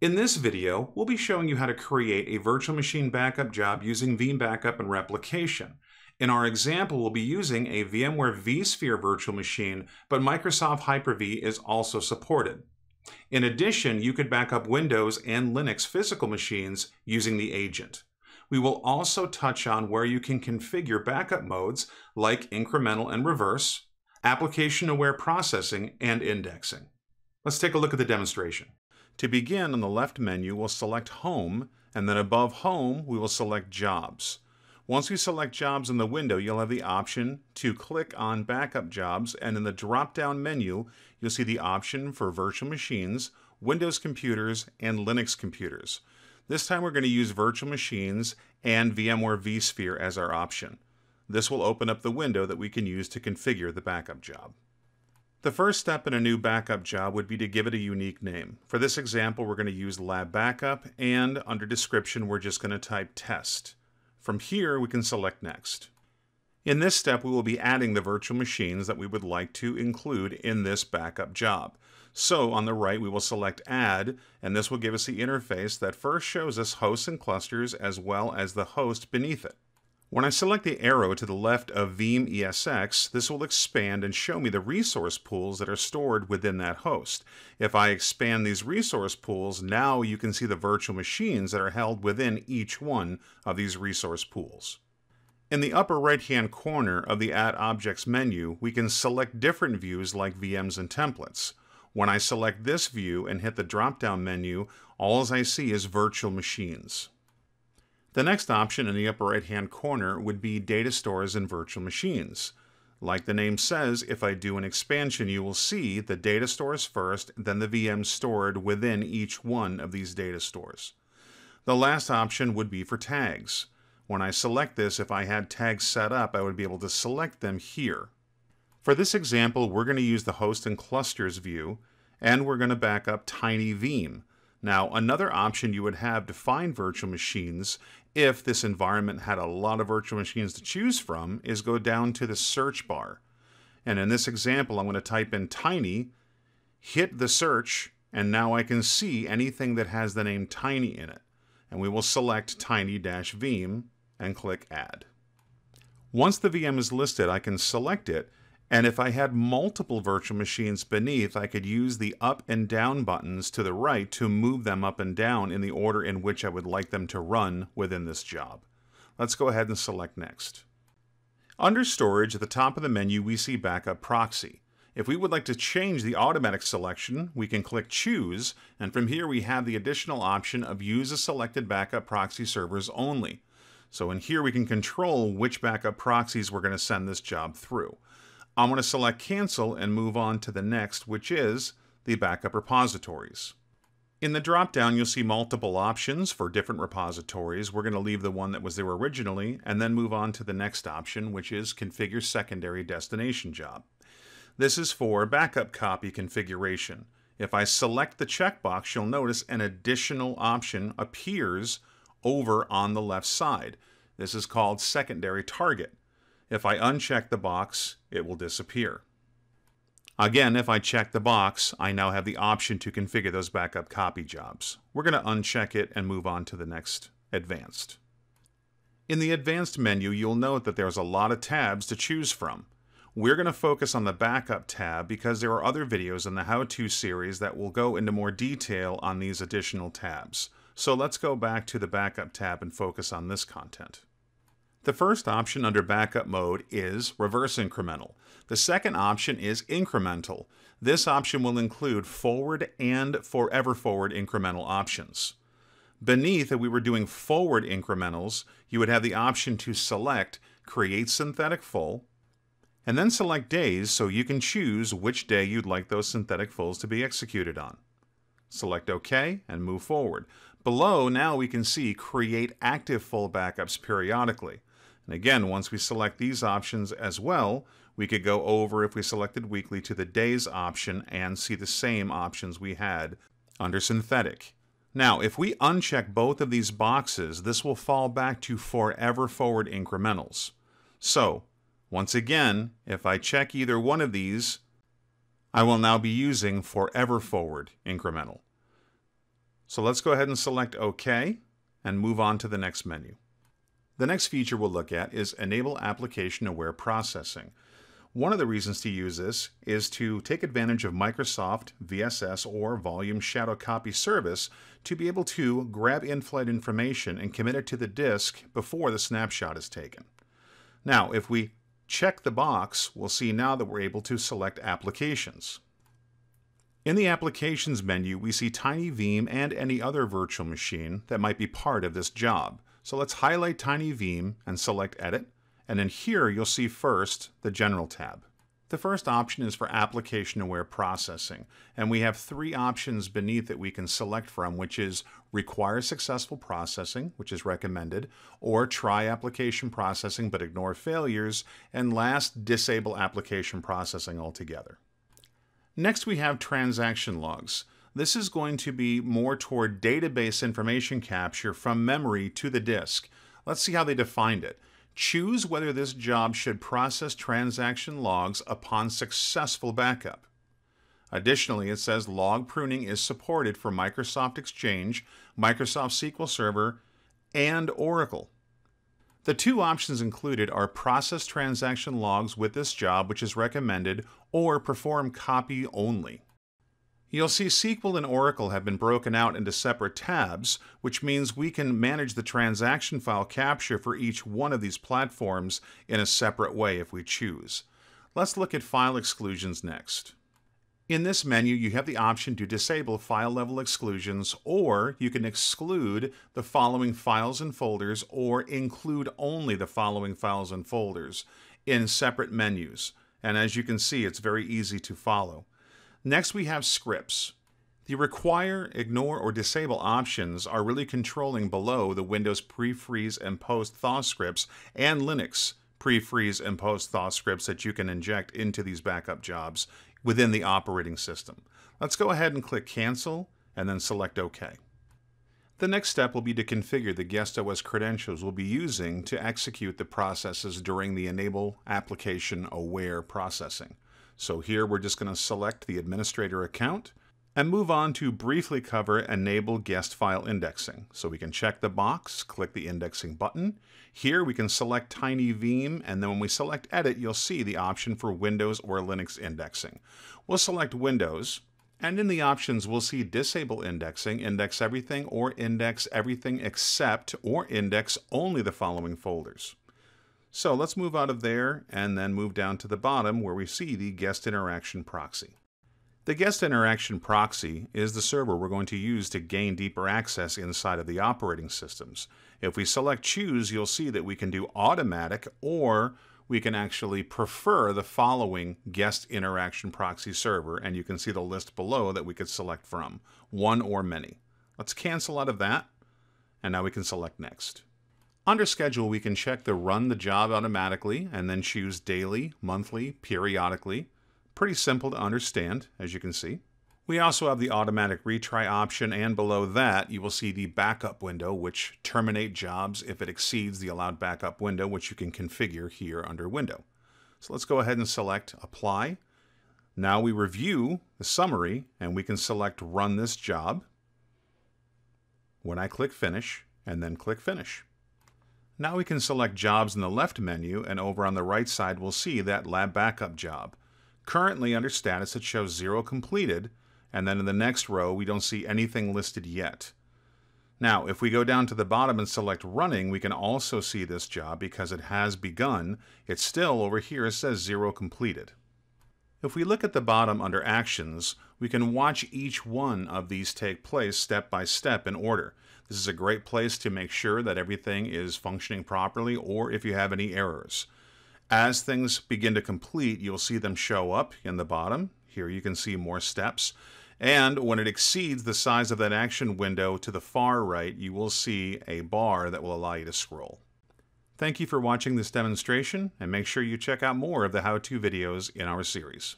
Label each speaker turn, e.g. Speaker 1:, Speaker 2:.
Speaker 1: In this video, we'll be showing you how to create a virtual machine backup job using Veeam Backup and Replication. In our example, we'll be using a VMware vSphere virtual machine, but Microsoft Hyper-V is also supported. In addition, you could back up Windows and Linux physical machines using the agent. We will also touch on where you can configure backup modes like incremental and reverse, application-aware processing, and indexing. Let's take a look at the demonstration. To begin, on the left menu, we'll select Home, and then above Home, we will select Jobs. Once we select Jobs in the window, you'll have the option to click on Backup Jobs, and in the drop-down menu, you'll see the option for virtual machines, Windows computers, and Linux computers. This time we're going to use virtual machines and VMware vSphere as our option. This will open up the window that we can use to configure the backup job. The first step in a new backup job would be to give it a unique name. For this example, we're going to use lab backup, and under description, we're just going to type test. From here, we can select next. In this step, we will be adding the virtual machines that we would like to include in this backup job. So on the right, we will select Add, and this will give us the interface that first shows us hosts and clusters as well as the host beneath it. When I select the arrow to the left of Veeam ESX, this will expand and show me the resource pools that are stored within that host. If I expand these resource pools, now you can see the virtual machines that are held within each one of these resource pools. In the upper right-hand corner of the Add Objects menu, we can select different views like VMs and templates. When I select this view and hit the drop-down menu, all I see is virtual machines. The next option in the upper right hand corner would be data stores and virtual machines. Like the name says, if I do an expansion, you will see the data stores first, then the VMs stored within each one of these data stores. The last option would be for tags. When I select this, if I had tags set up, I would be able to select them here. For this example, we're going to use the host and clusters view, and we're going to back up tinyveeam. Now, another option you would have to find virtual machines if this environment had a lot of virtual machines to choose from is go down to the search bar. And in this example, I'm going to type in tiny, hit the search, and now I can see anything that has the name tiny in it. And we will select tiny-veeam and click add. Once the VM is listed, I can select it and if I had multiple virtual machines beneath, I could use the up and down buttons to the right to move them up and down in the order in which I would like them to run within this job. Let's go ahead and select Next. Under Storage, at the top of the menu, we see Backup Proxy. If we would like to change the automatic selection, we can click Choose, and from here we have the additional option of Use a selected backup proxy servers only. So in here we can control which backup proxies we're going to send this job through. I'm going to select cancel and move on to the next, which is the backup repositories. In the dropdown, you'll see multiple options for different repositories. We're going to leave the one that was there originally and then move on to the next option, which is configure secondary destination job. This is for backup copy configuration. If I select the checkbox, you'll notice an additional option appears over on the left side. This is called secondary target. If I uncheck the box, it will disappear. Again, if I check the box, I now have the option to configure those backup copy jobs. We're going to uncheck it and move on to the next Advanced. In the Advanced menu, you'll note that there's a lot of tabs to choose from. We're going to focus on the Backup tab because there are other videos in the How-To series that will go into more detail on these additional tabs. So let's go back to the Backup tab and focus on this content. The first option under backup mode is reverse incremental. The second option is incremental. This option will include forward and forever forward incremental options. Beneath, if we were doing forward incrementals, you would have the option to select Create Synthetic Full, and then select Days so you can choose which day you'd like those synthetic fulls to be executed on. Select OK and move forward. Below, now we can see Create Active Full Backups periodically. And again, once we select these options as well, we could go over if we selected weekly to the days option and see the same options we had under synthetic. Now, if we uncheck both of these boxes, this will fall back to forever forward incrementals. So, once again, if I check either one of these, I will now be using forever forward incremental. So let's go ahead and select OK and move on to the next menu. The next feature we'll look at is Enable Application Aware Processing. One of the reasons to use this is to take advantage of Microsoft VSS or Volume Shadow Copy service to be able to grab in-flight information and commit it to the disk before the snapshot is taken. Now, if we check the box, we'll see now that we're able to select Applications. In the Applications menu, we see TinyVeeam and any other virtual machine that might be part of this job. So let's highlight Tiny TinyVeeam and select Edit, and in here you'll see first the General tab. The first option is for application aware processing, and we have three options beneath that we can select from, which is require successful processing, which is recommended, or try application processing but ignore failures, and last, disable application processing altogether. Next, we have transaction logs. This is going to be more toward database information capture from memory to the disk. Let's see how they defined it. Choose whether this job should process transaction logs upon successful backup. Additionally, it says log pruning is supported for Microsoft Exchange, Microsoft SQL Server, and Oracle. The two options included are process transaction logs with this job, which is recommended, or perform copy only. You'll see SQL and Oracle have been broken out into separate tabs, which means we can manage the transaction file capture for each one of these platforms in a separate way if we choose. Let's look at file exclusions next. In this menu, you have the option to disable file level exclusions, or you can exclude the following files and folders, or include only the following files and folders in separate menus. And as you can see, it's very easy to follow. Next, we have scripts. The require, ignore, or disable options are really controlling below the Windows pre-freeze and post-thaw scripts and Linux pre-freeze and post-thaw scripts that you can inject into these backup jobs within the operating system. Let's go ahead and click Cancel and then select OK. The next step will be to configure the guest OS credentials we'll be using to execute the processes during the Enable Application Aware processing. So here we're just going to select the administrator account and move on to briefly cover Enable Guest File Indexing. So we can check the box, click the indexing button. Here we can select TinyVeeam, and then when we select Edit, you'll see the option for Windows or Linux indexing. We'll select Windows, and in the options, we'll see Disable Indexing, Index Everything, or Index Everything except or Index only the following folders. So let's move out of there and then move down to the bottom where we see the guest interaction proxy. The guest interaction proxy is the server we're going to use to gain deeper access inside of the operating systems. If we select choose, you'll see that we can do automatic or we can actually prefer the following guest interaction proxy server and you can see the list below that we could select from, one or many. Let's cancel out of that and now we can select next. Under schedule, we can check the run the job automatically and then choose daily, monthly, periodically. Pretty simple to understand, as you can see. We also have the automatic retry option, and below that, you will see the backup window, which terminate jobs if it exceeds the allowed backup window, which you can configure here under Window. So let's go ahead and select Apply. Now we review the summary, and we can select Run this job when I click Finish, and then click Finish. Now we can select jobs in the left menu and over on the right side we'll see that lab backup job. Currently under status it shows zero completed and then in the next row we don't see anything listed yet. Now if we go down to the bottom and select running we can also see this job because it has begun. It's still over here it says zero completed. If we look at the bottom under Actions, we can watch each one of these take place step by step in order. This is a great place to make sure that everything is functioning properly or if you have any errors. As things begin to complete, you'll see them show up in the bottom. Here you can see more steps. And when it exceeds the size of that action window to the far right, you will see a bar that will allow you to scroll. Thank you for watching this demonstration, and make sure you check out more of the how-to videos in our series.